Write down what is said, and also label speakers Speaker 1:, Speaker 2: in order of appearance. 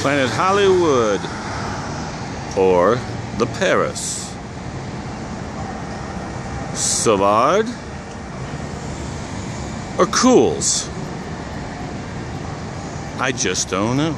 Speaker 1: Planet Hollywood or the Paris? Savard or Cools? I just don't know.